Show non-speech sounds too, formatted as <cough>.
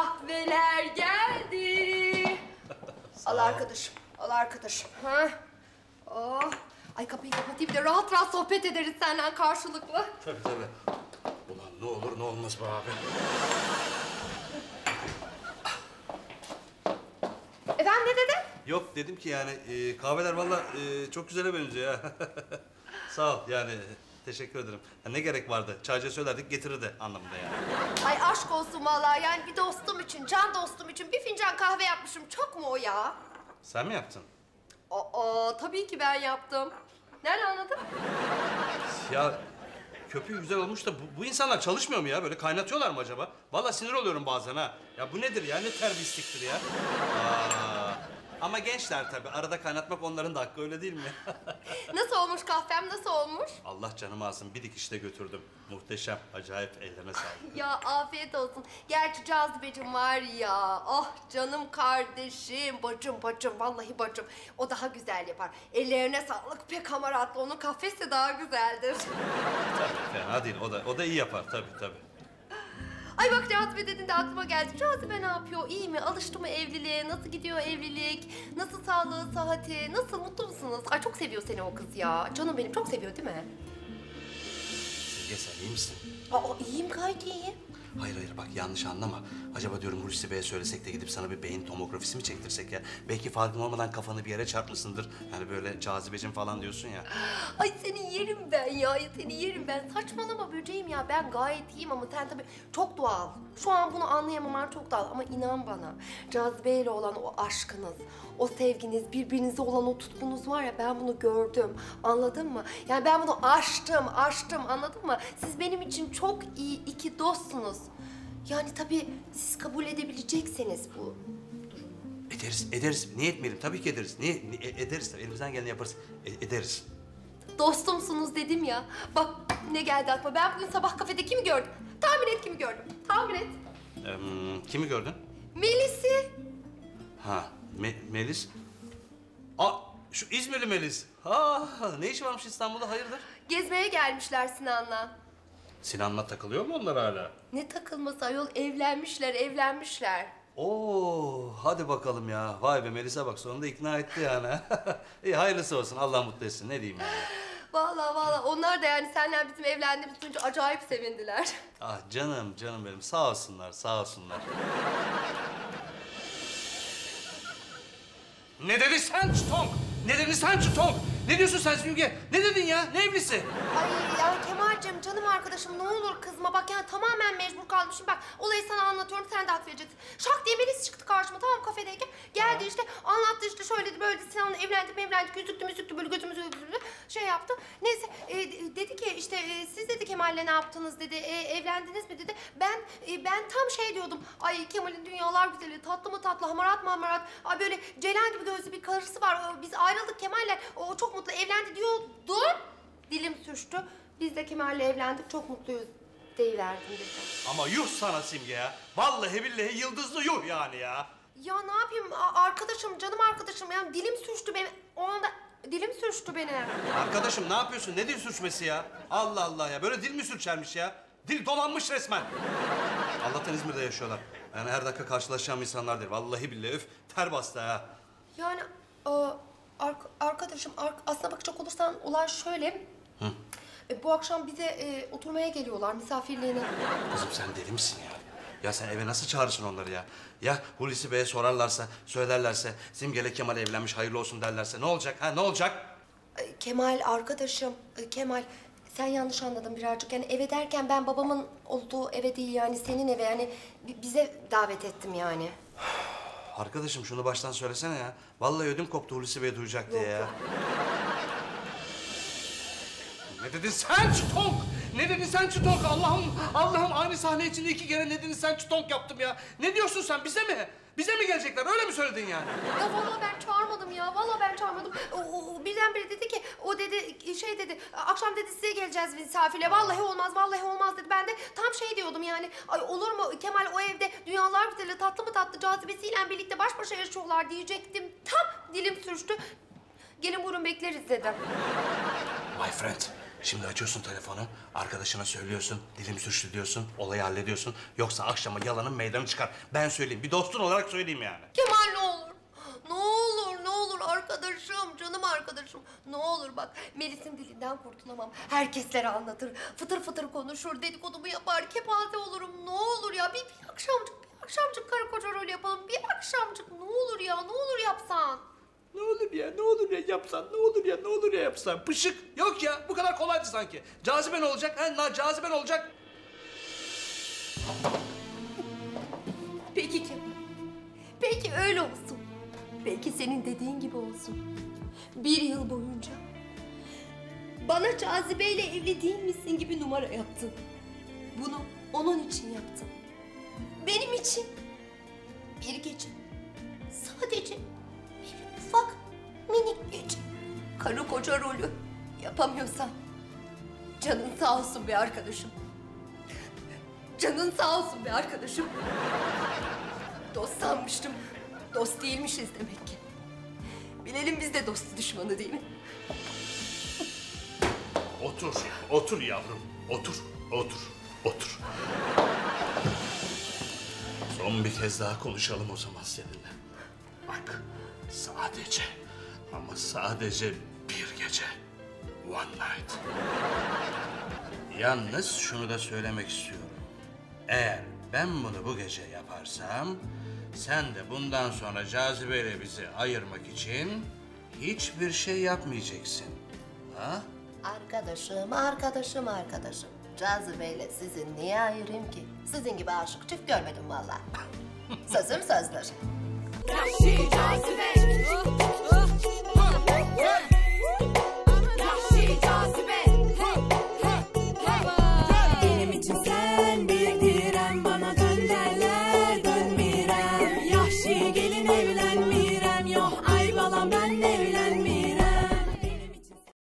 kahveler geldi. Al arkadaşım, al arkadaşım. Ha? Oh. Ay kapıyı kapatayım da rahat rahat sohbet ederiz senden karşılıklı. Tabii tabii. Ulan ne olur ne olmaz be abi. Efendim ne dedin? Yok dedim ki yani e, kahveler valla e, çok güzele benziyor ya. <laughs> Sağ ol yani teşekkür ederim. Ya ne gerek vardı? Çaycıya söylerdik getirirdi anlamında yani. Ay aşk olsun vallahi yani bir dostum için, can dostum için bir fincan kahve yapmışım. Çok mu o ya? Sen mi yaptın? Aa tabii ki ben yaptım. Nereden anladın? Ya köpüğü güzel olmuş da bu, bu insanlar çalışmıyor mu ya? Böyle kaynatıyorlar mı acaba? Vallahi sinir oluyorum bazen ha. Ya bu nedir ya? Ne terbiyesizliktir ya? Ama gençler tabii. Arada kaynatmak onların da hakkı öyle değil mi? <laughs> Nasıl olmuş kahvem nasıl olmuş? Allah canımı alsın. Bir dikişte götürdüm. Muhteşem. Acayip. Ellerine sağlık. <laughs> Ya afiyet olsun. Gerçi cazibecim var ya. Ah canım kardeşim, bacım bacım, vallahi bacım. O daha güzel yapar. Ellerine sağlık pek hamaratlı. Onun kahvesi daha güzeldir. tabii fena değil. O da, o da iyi yapar tabii tabii. Ay bak cazibe dedin de aklıma geldi. Cazibe ne yapıyor? İyi mi? Alıştı mı evliliğe? Nasıl gidiyor evlilik? Nasıl sağlığı, sıhhati? Nasıl? Mutlu musunuz? Ay çok seviyor seni o kız ya. Canım benim çok seviyor değil mi? Simge sen iyi misin? Aa iyiyim gayet iyiyim. Hayır hayır bak yanlış anlama. Acaba diyorum Hulusi Bey'e söylesek de gidip sana bir beyin tomografisi mi çektirsek ya? Belki farkın olmadan kafanı bir yere çarpmışsındır. Yani böyle cazibecim falan diyorsun ya. Ay seni yerim ben ya, seni yerim ben. Saçmalama böceğim ya, ben gayet iyiyim ama sen tabii çok doğal. Şu an bunu anlayamaman çok doğal ama inan bana. Cazibeyle olan o aşkınız, o sevginiz, birbirinize olan o tutkunuz var ya ben bunu gördüm. Anladın mı? Yani ben bunu aştım, aştım anladın mı? Siz benim için çok iyi iki dostsunuz. Yani tabii siz kabul edebilecekseniz bu. Ederiz, ederiz. Niye etmeyelim? Tabii ki ederiz. Niye? ni- e- ederiz tabii. Elimizden geleni yaparız. E- ederiz. Dostumsunuz dedim ya. Bak ne geldi aklıma. Ben bugün sabah kafede kimi gördüm? Tahmin et kimi gördüm. Tahmin et. Ee, kimi gördün? Melis'i. Ha, Me- Melis. Aa, şu İzmirli Melis. Ha, ne işi varmış İstanbul'da? Hayırdır? Gezmeye gelmişler Sinan'la. Sinan'la takılıyor mu onlar hala? Ne takılması ayol evlenmişler evlenmişler. Oo, hadi bakalım ya. Vay be Melis'e bak sonunda ikna etti yani. <laughs> İyi hayırlısı olsun. Allah mutlu etsin. Ne diyeyim yani. Vallahi vallahi onlar da yani senden bizim evlendiğimiz duyunca acayip sevindiler. <laughs> Ah canım canım benim. Sağ olsunlar, sağ olsunlar. ne dedi sen Çitonk? Ne dedin sen Çitonk? Ne diyorsun sen Simge? Ne dedin ya? Ne evlisi? Ay ya Kemal'cim canım arkadaşım ne olur kızma bak yani tamamen mecbur kalmışım. Bak olayı sana anlatıyorum sen de hak vereceksin. Şak diye Melis çıktı karşıma tamam kafedeyken. Geldi işte anlattı işte şöyle böyle Sinan'la evlendik evlendik yüzüktü müzüktü böyle gözümüzü gözümüzü şey yaptı. Neyse e, dedi ki işte e, siz dedi Kemal'le ne yaptınız dedi e, evlendiniz mi dedi. Ben e, ben tam şey diyordum. Ay Kemal'in dünyalar güzeli tatlı mı tatlı hamarat mı hamarat. Ay böyle Ceylan gibi gözlü bir karısı var. Biz ayrıldık Kemal'le o çok mutlu evlendi diyordum. Dilim sürçtü. Biz de Kemal'le evlendik. Çok mutluyuz. Deyiverdim dedi. Ama yuh sana Simge ya. Vallahi billahi yıldızlı yuh yani ya. Ya ne yapayım A- arkadaşım, canım arkadaşım. Yani dilim sürçtü benim. O anda dilim sürçtü benim. Arkadaşım ne yapıyorsun? Ne dil sürçmesi ya? Allah Allah ya. Böyle dil mi sürçermiş ya? Dil dolanmış resmen. Allah'tan İzmir'de yaşıyorlar. Yani her dakika karşılaşacağım insanlar değil. Vallahi billahi öf ter bastı ha. Yani e, ark- arkadaşım ark- aslına bakacak olursan olay şöyle. E, bu akşam bize e, oturmaya geliyorlar misafirliğine. Kızım sen deli misin ya? Ya sen eve nasıl çağırırsın onları ya? Ya Hulusi Bey'e sorarlarsa, söylerlerse, Simge'yle Kemal evlenmiş hayırlı olsun derlerse ne olacak ha ne olacak? E, Kemal arkadaşım, e, Kemal sen yanlış anladın birazcık. Yani eve derken ben babamın olduğu eve değil yani senin eve yani bi- bize davet ettim yani. Arkadaşım şunu baştan söylesene ya. Vallahi ödüm koptu Hulusi Bey duyacak diye ya. Ne dedin sen Çitonk? Ne dedin sen Çitonk? Allah'ım, Allah'ım sahne içinde iki kere ne sen Çitonk yaptım ya. Ne diyorsun sen bize mi? Bize mi gelecekler öyle mi söyledin yani? Ya vallahi ben çağırmadım ya. Vallahi ben çağırmadım. O, o, birdenbire dedi ki, o dedi şey dedi, akşam dedi size geleceğiz misafirle. Vallahi olmaz, vallahi olmaz dedi. Ben de tam şey diyordum yani. Ay olur mu Kemal o evde dünyalar güzeli tatlı mı tatlı cazibesiyle birlikte baş başa yaşıyorlar diyecektim. Tam dilim sürçtü. Gelin buyurun bekleriz dedim. My friend, Şimdi açıyorsun telefonu, arkadaşına söylüyorsun, dilim sürçtü diyorsun, olayı hallediyorsun. Yoksa akşama yalanın meydanı çıkar. Ben söyleyeyim, bir dostun olarak söyleyeyim yani. Kemal ne olur. Ne olur, ne olur arkadaşım, canım arkadaşım. Ne olur bak, Melis'in dilinden kurtulamam. Herkeslere anlatır, fıtır fıtır konuşur, dedikodumu yapar, kepaze olurum. Ne olur ya, bir, bir akşamcık, bir akşamcık karı koca rol yapalım. Bir akşamcık ne olur ya, ne olur yapsan. Ne olur ya, ne olur ya yapsan, ne olur ya, ne olur ya yapsan. Pışık. Yok ya, bu kadar kolaydı sanki. Cazibe ne olacak? Ha, na, cazibe ne olacak? <laughs> Peki Kemal. Peki öyle olsun. Belki senin dediğin gibi olsun. Bir yıl boyunca bana cazibeyle evli değil misin gibi numara yaptın. Bunu onun için yaptın. Benim için. Bir gece. Karı koca rolü yapamıyorsan canın sağ olsun be arkadaşım. Canın sağ olsun be arkadaşım. Dost sanmıştım. Dost değilmişiz demek ki. Bilelim biz de dostu düşmanı değil mi? Otur, otur yavrum. Otur, otur, otur. Son bir kez daha konuşalım o zaman seninle. Bak, sadece ama sadece gece. One night. Yalnız şunu da söylemek istiyorum. Eğer ben bunu bu gece yaparsam... ...sen de bundan sonra cazibeyle bizi ayırmak için... ...hiçbir şey yapmayacaksın. Ha? Arkadaşım, arkadaşım, arkadaşım. Cazibeyle sizi niye ayırayım ki? Sizin gibi aşık çift görmedim vallahi. <laughs> Sözüm sözdür. Yahşi cazibe